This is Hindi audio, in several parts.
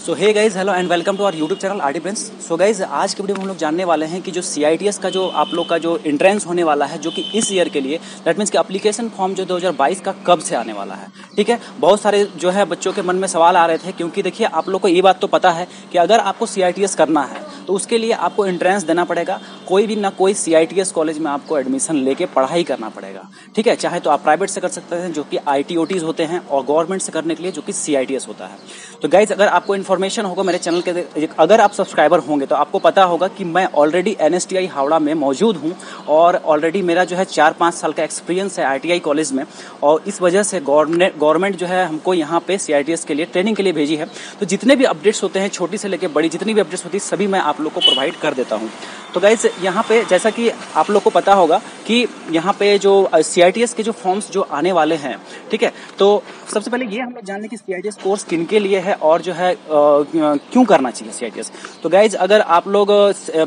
So hey guys hello and welcome to our YouTube channel R D Prince so guys आज के वीडियो में हम लोग जानने वाले हैं कि जो सी का जो आप लोग का जो इंट्रेंस होने वाला है, जो कि इस ईयर के लिए दैट मीन्स कि अप्लीकेशन फॉर्म जो 2022 का कब से आने वाला है? ठीक है? बहुत सारे जो है बच्चों के मन में सवाल आ रहे थे, क्योंकि देखिए, आप लोग को ये बात तो पता है कि अगर आपको सी आई टी एस करना है तो उसके लिए आपको इंट्रेंस देना पड़ेगा। कोई भी ना कोई सीआईटीएस कॉलेज में आपको एडमिशन लेके पढ़ाई करना पड़ेगा। ठीक है? चाहे तो आप प्राइवेट से कर सकते हैं, जो कि आई होते हैं, और गवर्नमेंट से करने के लिए जो कि सीआईटीएस होता है। तो गाइज़ अगर आपको इन्फॉर्मेशन होगा मेरे चैनल के अगर आप सब्सक्राइबर होंगे तो आपको पता होगा कि मैं ऑलरेडी एनएसटीआई हावड़ा में मौजूद हूँ, और ऑलरेडी मेरा जो है चार पाँच साल का एक्सपीरियंस है आईटीआई कॉलेज में, और इस वजह से गवर्नमेंट जो है हमको यहाँ पे सीआईटीएस के लिए ट्रेनिंग के लिए भेजी है। तो जितने भी अपडेट्स होते हैं, छोटी से लेकर बड़ी, जितनी भी अपडेट्स होती है, सभी मैं आप लोग को प्रोवाइड कर देता हूँ। तो गाइज़ यहाँ पे जैसा कि आप लोग को पता होगा कि यहाँ पे जो सी के जो फॉर्म्स जो आने वाले हैं, ठीक है? तो सबसे पहले ये हम लोग जान लें कि सी कोर्स किन के लिए है और जो है क्यों करना चाहिए सी तो गाइज़ अगर आप लोग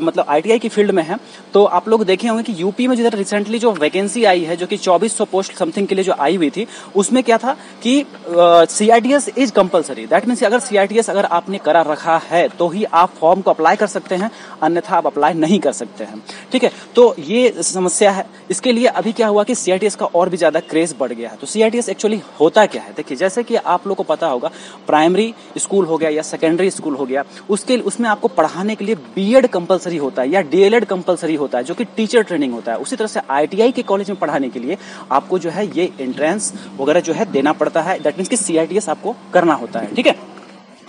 मतलब आईटीआई की फ़ील्ड में है तो आप लोग देखे होंगे कि यूपी में जिधर रिसेंटली जो वैकेंसी आई है, जो कि 2400 पोस्ट समथिंग के लिए जो आई हुई थी, उसमें क्या था कि C is compulsory that means अगर सी अगर आपने करा रखा है तो ही आप फॉर्म को अप्लाई कर सकते हैं, अन्यथा आप अप्लाई नहीं कर सकते। हैं। ठीक है तो ये समस्या है। इसके लिए अभी क्या हुआ कि सी का और भी ज़्यादा क्रेज बढ़ गया है। तो सी एक्चुअली होता क्या है? देखिए, जैसे कि आप लोग को पता होगा प्राइमरी स्कूल हो गया या सेकेंडरी स्कूल हो गया, उसके, उसमें आपको पढ़ाने के लिए बीएड कंपलसरी होता है या डीएलएड कंपलसरी होता है, जो कि टीचर ट्रेनिंग होता है। उसी तरह से आईटीआई के कॉलेज में पढ़ाने के लिए आपको जो है ये एंट्रेंस वगैरह जो है देना पड़ता है। दैट मीन्स की सीआईटीएस आपको करना होता है। ठीक है?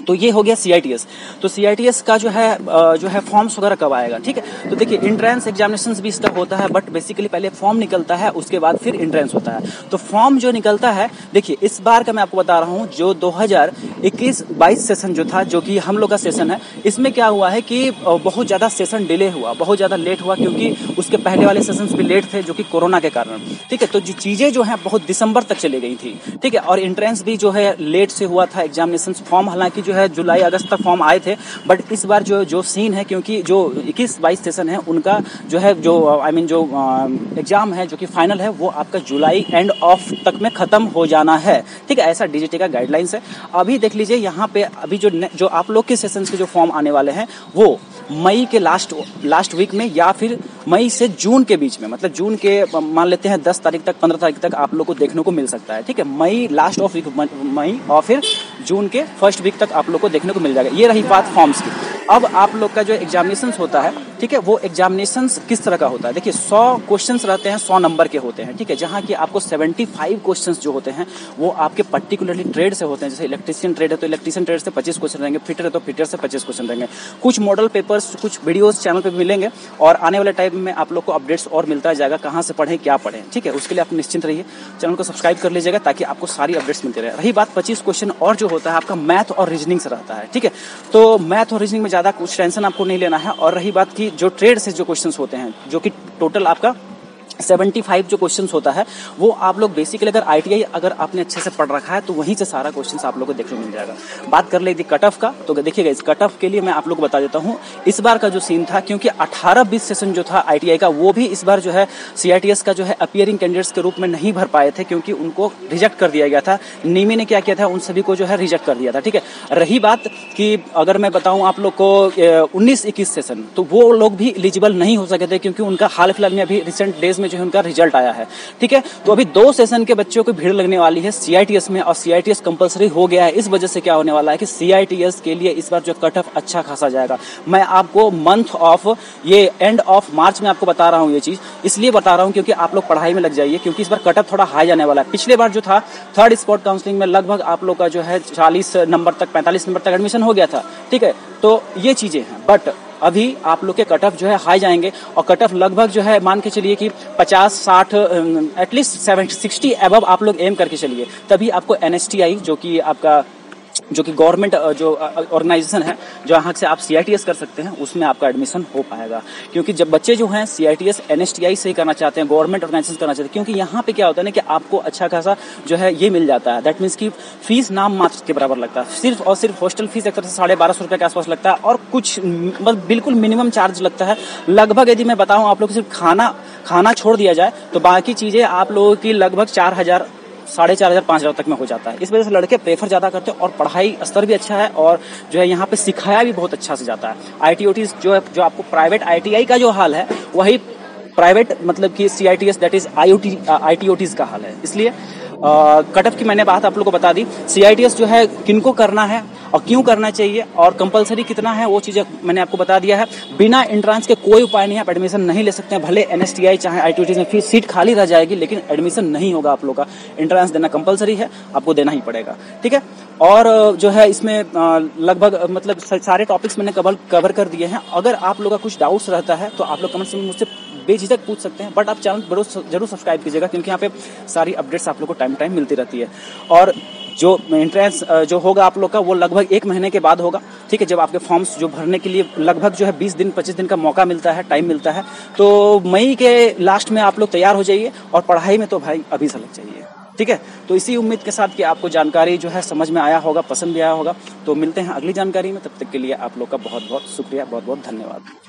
तो ये हो गया सीआईटीएस तो सीआईटीएस का जो है जो है फॉर्म्स वगैरह कब आएगा, ठीक है? तो देखिए इंट्रेंस एग्जामिनेशन भी इसका होता है बट बेसिकली पहले फॉर्म निकलता है, उसके बाद फिर इंट्रेंस होता है। तो फॉर्म जो निकलता है, देखिए, इस बार का मैं आपको बता रहा हूँ, जो 2021 22 सेशन जो था, जो कि हम लोग का सेशन है, इसमें क्या हुआ है कि बहुत ज़्यादा सेशन डिले हुआ, बहुत ज़्यादा लेट हुआ, क्योंकि उसके पहले वाले सेशन भी लेट थे, जो कि कोरोना के कारण, ठीक है? तो जो, चीज़ें जो है, बहुत दिसंबर तक चली गई थी, ठीक है? और इंट्रेंस भी जो है लेट से हुआ था एग्जामिनेशन फॉर्म हालाँकि जो है जुलाई अगस्त तक फॉर्म आए थे। बट इस बार जो जो सीन है क्योंकि जो इक्कीस बाईस सेशन है उनका जो है जो आई I मीन mean, जो एग्ज़ाम है जो कि फाइनल है वो आपका जुलाई एंड ऑफ़ तक में खत्म हो जाना है। ठीक है ऐसा डीजीटी का गाइडलाइंस है। अभी देख लीजिए यहाँ पे अभी जो जो आप लोग के सेशन के जो फॉर्म आने वाले हैं वो मई के लास्ट लास्ट वीक में या फिर मई से जून के बीच में मतलब जून के मान लेते हैं दस तारीख तक पंद्रह तारीख तक आप लोग को देखने को मिल सकता है। ठीक है मई लास्ट ऑफ़ वीक मई और फिर जून के फ़र्स्ट वीक तक आप लोग को देखने को मिल जाएगा। ये रही बात फॉर्म्स की। अब आप लोग का जो एग्जामिनेशन होता है ठीक है, वो एग्जामिनेशन किस तरह का होता है? देखिए, सौ क्वेश्चन रहते हैं, सौ नंबर के होते हैं, ठीक है, जहाँ की आपको सेवेंटी फाइव क्वेश्चन जो होते हैं, वो आपके पर्टिकुलरली ट्रेड से होते हैं, जैसे इलेक्ट्रिशियन ट्रेड है तो इलेक्ट्रिशियन ट्रेड से पच्चीस क्वेश्चन रहेंगे फिटर है तो फिटर से पच्चीस क्वेश्चन रहेंगे। कुछ मॉडल पेपर्स कुछ वीडियोज़ चैनल पर मिलेंगे और आने वाले टाइम में आप लोग को अपडेट्स और मिलता जाएगा, कहाँ से पढ़ें, क्या पढ़ें, ठीक है, उसके लिए आप निश्चिंत रहिए। चैनल को सब्सक्राइब कर लीजिएगा ताकि आपको सारी अपडेट्स मिलती रहे। रही बात, पच्चीस क्वेश्चन और जो होता है, आपका मैथ और रीजनिंग से रहता है, ठीक है। तो मैथ और रीजनिंग में ज़्यादा कुछ टेंशन आपको नहीं लेना है और रही बात की जो ट्रेड से जो क्वेश्चन होते हैं जो कि टोटल आपका 75 जो क्वेश्चंस होता है, वो आप लोग बेसिकली अगर आईटीआई अगर आपने अच्छे से पढ़ रखा है तो वहीं से सारा क्वेश्चंस आप लोग को देखने मिल जाएगा। बात कर लेती कट ऑफ़ का तो देखिएगा इस कट ऑफ़ के लिए मैं आप लोग को बता देता हूँ, इस बार का जो सीन था, क्योंकि 18-20 सेशन जो था आईटीआई का, वो भी इस बार जो है सीआईटीएस का जो है अपियरिंग कैंडिडेट्स के रूप में नहीं भर पाए थे, क्योंकि उनको रिजेक्ट कर दिया गया था। नीमी ने क्या किया था, उन सभी को जो है रिजेक्ट कर दिया था, ठीक है? रही बात कि अगर मैं बताऊँ आप लोग को उन्नीस इक्कीस सेशन तो वो लोग भी एलिजिबल नहीं हो सके थे, क्योंकि उनका हाल फ़िलहाल में अभी रिसेंट डेज़ में जो है उनका रिज़ल्ट आया है। ठीक है? तो अभी दो सेशन के बच्चों को भीड़ लगने वाली है सीआईटीएस में और सीआईटीएस कंपलसरी हो गया है। इस वजह से क्या होने वाला है कि सीआईटीएस के लिए इस बार जो कट ऑफ़ अच्छा खासा जाएगा। मैं आपको मंथ ऑफ़ ये एंड ऑफ़ मार्च में आपको बता रहा हूँ ये चीज़। इसलिए बता रहा हूँ क्योंकि आप लोग पढ़ाई में लग जाइए क्योंकि इस बार कट ऑफ़ थोड़ा हाई जाने वाला है। पिछले बार जो था थर्ड स्पॉट काउंसलिंग में लगभग आप लोग का जो है चालीस नंबर तक, पैंतालीस नंबर तक एडमिशन हो गया था। ठीक है? तो ये चीज़ें हैं। बट अभी आप लोग के कट ऑफ़ जो है हाई जाएँगे और कट ऑफ़ लगभग जो है मान के चलिए कि 50 60 एटलीस्ट सेवन सिक्सटी अब आप लोग एम करके चलिए। तभी आपको एनएसटीआई जो कि आपका जो कि गवर्नमेंट जो ऑर्गेनाइजेशन है जहाँ से आप सीआईटीएस कर सकते हैं, उसमें आपका एडमिशन हो पाएगा। क्योंकि जब बच्चे जो हैं C I T S N S T I से ही करना चाहते हैं, गवर्नमेंट ऑर्गेनाइजेशन करना चाहते हैं, क्योंकि यहाँ पे क्या होता है ना कि आपको अच्छा खासा जो है ये मिल जाता है। दैट मीन्स की फ़ीस नाम मात्र के बराबर लगता है। सिर्फ़ और सिर्फ़ हॉस्टल फ़ीस एक तरह से साढ़े बारह सौ रुपये के आसपास लगता है, और कुछ बस बिल्कुल मिनिमम चार्ज लगता है। लगभग यदि मैं बताऊँ, आप लोग सिर्फ़ खाना खाना छोड़ दिया जाए तो बाकी चीज़ें आप लोगों की लगभग चार हज़ार साढ़े चार हज़ार, पाँच हज़ार तक में हो जाता है। इस वजह से लड़के प्रेफर ज़्यादा करते हैं और पढ़ाई स्तर भी अच्छा है और जो है यहाँ पे सिखाया भी बहुत अच्छा से जाता है। आई टी जो है, जो आपको प्राइवेट आईटीआई का जो हाल है, वही प्राइवेट मतलब कि C I T S that is I O T I T O Ts का हाल है। इसलिए कटअप की मैंने बात आप लोग को बता दी। सी आई टी एस जो है, किनको करना है? और क्यों करना चाहिए और कंपलसरी कितना है, वो चीज़ें मैंने आपको बता दिया है। बिना एंट्रांस के कोई उपाय नहीं है, आप एडमिशन नहीं ले सकते हैं। भले एनएसटीआई चाहे आई में फिर सीट खाली रह जाएगी, लेकिन एडमिशन नहीं होगा आप लोग का। एंट्रांस देना कंपलसरी है, आपको देना ही पड़ेगा। ठीक है? और जो है इसमें लगभग मतलब सारे टॉपिक्स मैंने कवर कवर कर दिए हैं। अगर आप लोग का कुछ डाउट्स रहता है तो आप लोग कमेंट्स में मुझसे बेझिझक पूछ सकते हैं। बट आप चैनल ज़रूर सब्सक्राइब कीजिएगा, क्योंकि यहाँ पे सारी अपडेट्स आप लोग को टाइम टाइम मिलती रहती है। और जो एंट्रेंस जो होगा आप लोग का, वो लगभग एक महीने के बाद होगा। ठीक है, जब आपके फॉर्म्स जो भरने के लिए लगभग जो है बीस दिन, पच्चीस दिन का मौका मिलता है टाइम मिलता है तो मई के लास्ट में आप लोग तैयार हो जाइए और पढ़ाई में तो भाई अभी से लग जाइए। ठीक है तो इसी उम्मीद के साथ कि आपको जानकारी जो है समझ में आया होगा, पसंद भी आया होगा। तो मिलते हैं अगली जानकारी में, तब तक के लिए आप लोग का बहुत बहुत शुक्रिया बहुत बहुत धन्यवाद।